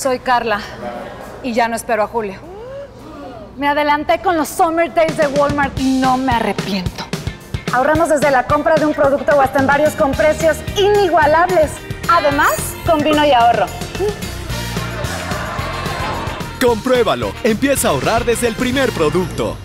Soy Carla y ya no espero a Julio. Me adelanté con los Summer Days de Walmart y no me arrepiento. Ahorramos desde la compra de un producto o hasta en varios con precios inigualables. Además, con vino y ahorro. Compruébalo. Empieza a ahorrar desde el primer producto.